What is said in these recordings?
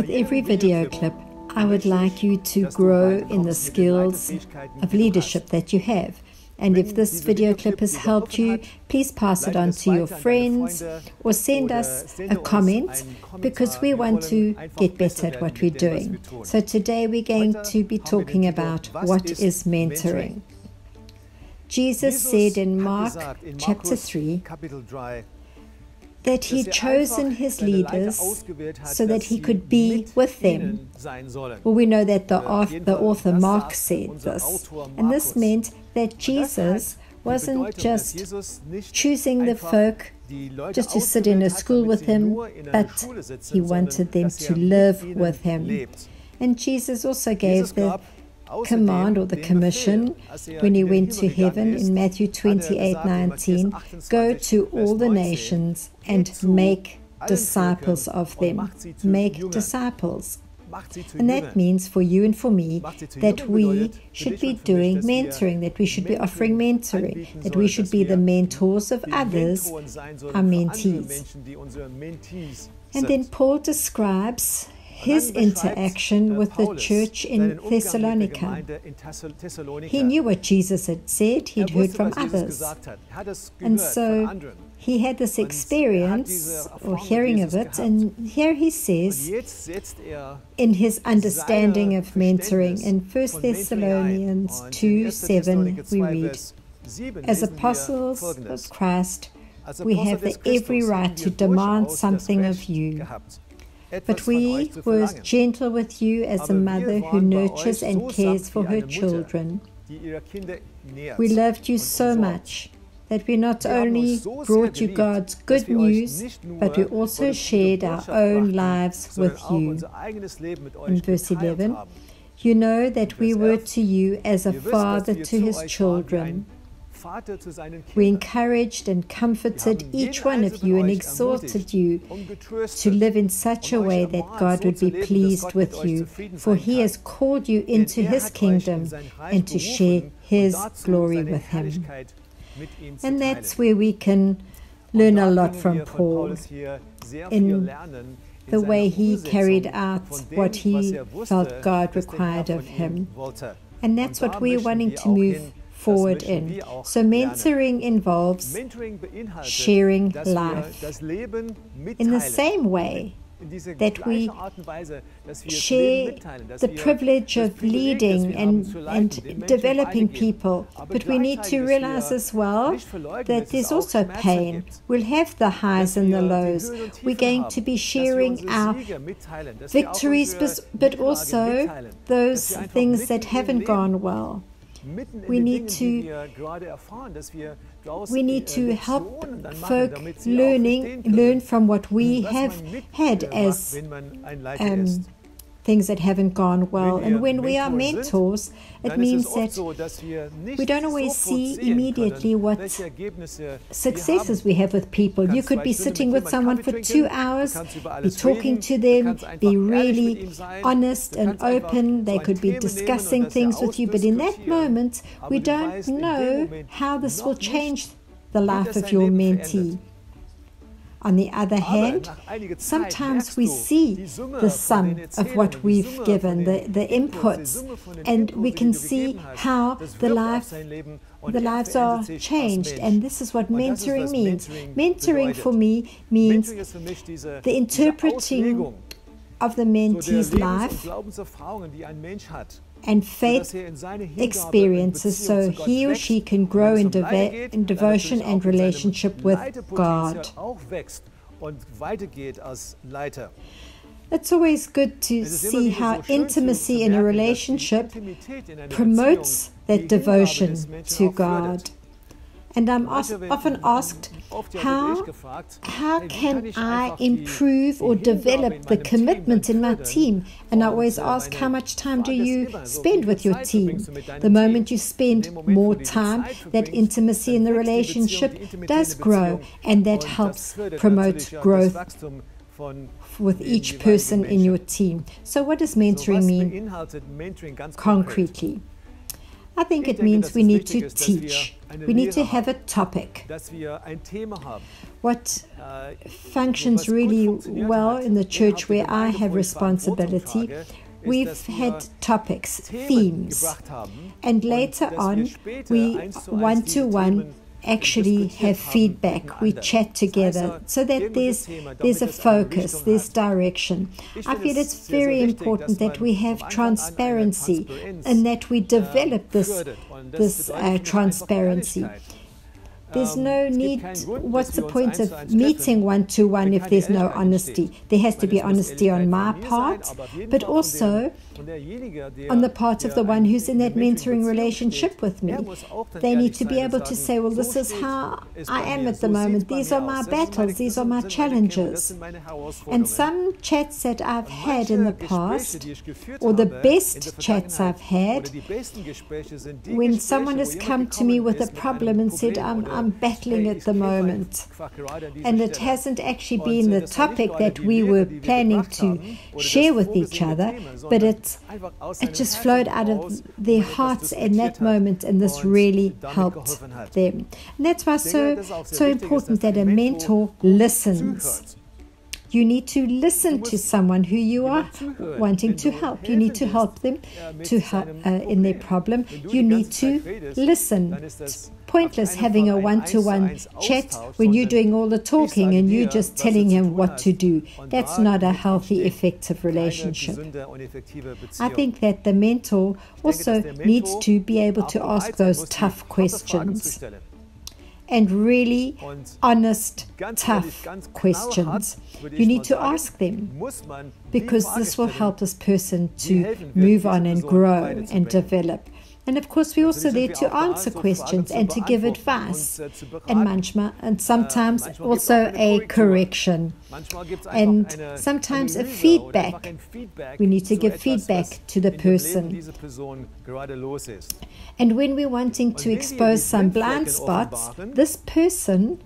With every video clip, I would like you to grow in the skills of leadership that you have. And if this video clip has helped you, please pass it on to your friends or send us a comment because we want to get better at what we're doing. So today we're going to be talking about what is mentoring. Jesus said in Mark chapter 3 that he'd chosen his leaders so that he could be with them. Well, we know that the author, the author Mark said this. And this meant that Jesus wasn't just choosing the folk just to sit in a school with him, but he wanted them to live with him. And Jesus also gave the command or the commission when he went to heaven in Matthew 28 19 go to all the nations and make disciples of them. Make disciples. And that means for you and for me that we should be doing mentoring, that we should be offering mentoring, that we should be the mentors of others, our mentees. And then Paul describes his interaction with the church in Thessalonica. He knew what Jesus had said, he'd heard from others. And so he had this experience or hearing of it, and here he says, in his understanding of mentoring, in 1 Thessalonians 2 7, we read, As apostles of Christ, we have the every right to demand something of you. But we were gentle with you as a mother who nurtures and cares for her children. We loved you so much that we not only brought you God's good news, but we also shared our own lives with you. In verse 11, you know that we were to you as a father to his children. We encouraged and comforted each one of you and exhorted you to live in such a way that God would be pleased with you, for He has called you into His kingdom and to share His glory with Him. And that's where we can learn a lot from Paul in the way he carried out what he felt God required of him. And that's what we're wanting to move forward in. So, mentoring involves sharing life in the same way that we share the privilege of leading and, and developing people. But we need to realize as well that there's also pain. We'll have the highs and the lows. We're going to be sharing our victories, but also those things that haven't gone well we need to we need to help folk learning learn from what we have had as um, things that haven't gone well. And when we are mentors, it means that we don't always see immediately what successes we have with people. You could be sitting with someone for two hours, be talking to them, be really honest and open. They could be discussing things with you, but in that moment, we don't know how this will change the life of your mentee. On the other hand, sometimes we see the sum of what we've given, the, the inputs, and we can see how the life the lives are changed. And this is what mentoring means. Mentoring for me means the interpreting of the mentee's life and faith experiences so he or she can grow in, deve- in devotion and relationship with God. It's always good to see how intimacy in a relationship promotes that devotion to God. And I'm often asked, how, how can I improve or develop the commitment in my team? And I always ask, how much time do you spend with your team? The moment you spend more time, that intimacy in the relationship does grow, and that helps promote growth with each person in your team. So, what does mentoring mean concretely? I think it means we need to teach. We need to have a topic. What Äh, functions really well in the church where I have responsibility, we've had topics, themes, and later on we one to one actually have feedback. We chat together so that there's there's a focus, there's direction. I feel it's very important that we have transparency and that we develop this this uh, transparency. There's no need. What's the point of meeting one to one if there's no honesty? There has to be honesty on my part, but also on the part of the one who's in that mentoring relationship with me. They need to be able to say, Well, this is how I am at the moment. These are my battles, these are my challenges. And some chats that I've had in the past, or the best chats I've had, when someone has come to me with a problem and said, I'm, I'm battling at the moment, and it hasn't actually been the topic that we were planning to share with each other, but it's it just flowed out of their hearts in that moment, and this really helped them. And that's why it's so so important that a mentor listens. You need to listen to someone who you are wanting to help. You need to help them to help, uh, in their problem. You need to listen. It's pointless having a one-to-one chat when you're doing all the talking and you're just telling him what to do. That's not a healthy, effective relationship. I think that the mentor also needs to be able to ask those tough questions and really honest, tough questions. You need to ask them because this will help this person to move on and grow and develop. And of course, we're also there to answer questions and to give advice, and manchmal, and sometimes also a correction, and sometimes a feedback. We need to give feedback to the person. And when we're wanting to expose some blind spots, this person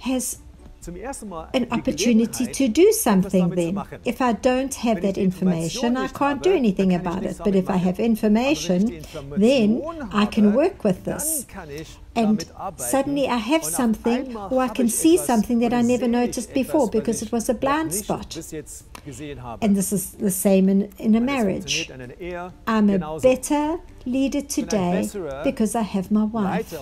has an opportunity to do something then. If I don't have that information, I can't do anything about it. But if I have information, then I can work with this. And suddenly I have something, or I can see something that I never noticed before because it was a blind spot. And this is the same in, in a marriage. I'm a better leader today because I have my wife.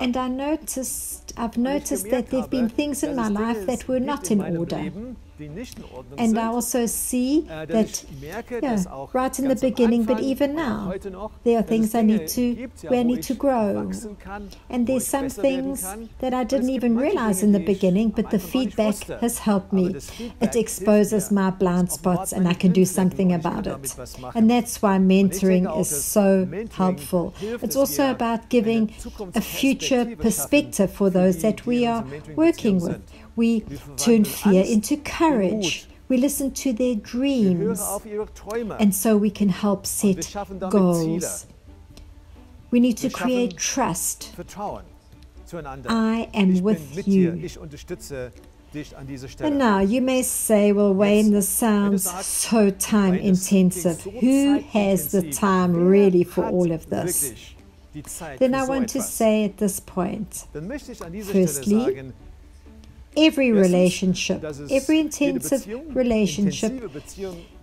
And I noticed, I've noticed that there have been things in my life that were not in order. And I also see that yeah, right in the beginning, but even now, there are things I need to, where I need to grow. And there's some things that I didn't even realize in the beginning, but the feedback has helped me. It exposes my blind spots and I can do something about it. And that's why mentoring is so helpful. It's also about giving a future perspective for those that we are working with. We turn fear into courage. We listen to their dreams. And so we can help set goals. We need to create trust. I am with you. And now you may say, well, Wayne, this sounds so time intensive. Who has the time really for all of this? Then I want to say at this point, firstly, every relationship, every intensive relationship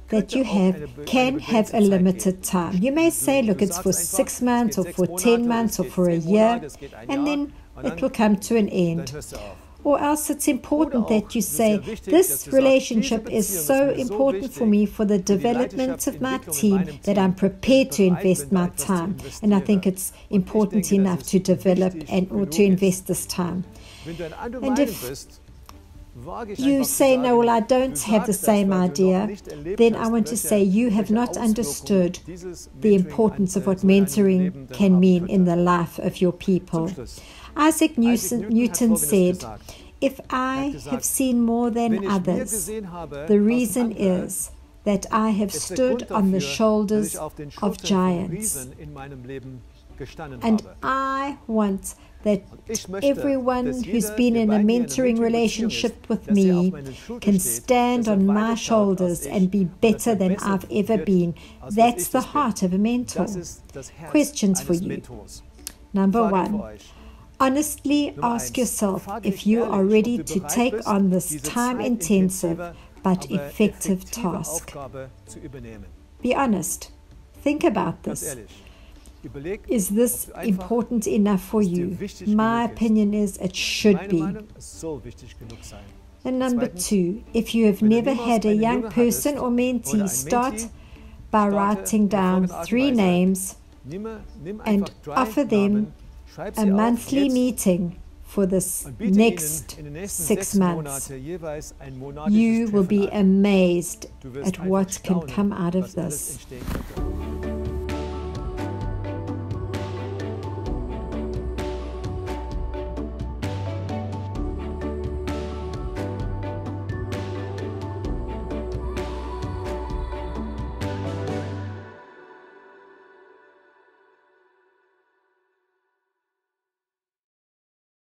that you have can have a limited time. You may say, look, it's for six months or for 10 months or for a year, and then it will come to an end. Or else it's important that you say, this relationship is so important for me for the development of my team that I'm prepared to invest my time. And I think it's important enough to develop and or to invest this time. And if you say, no, well, I don't have the same idea, then I want to say you have not understood the importance of what mentoring can mean in the life of your people. Isaac Newton, Newton said, If I have seen more than others, the reason is that I have stood on the shoulders of giants. And I want that everyone who's been in a mentoring relationship with me can stand on my shoulders and be better than I've ever been. That's the heart of a mentor. Questions for you. Number one. Honestly ask yourself if you are ready to take on this time intensive but effective task. Be honest. Think about this. Is this important enough for you? My opinion is it should be. And number two, if you have never had a young person or mentee, start by writing down three names and offer them a monthly meeting for this next six months. You will be amazed at what can come out of this.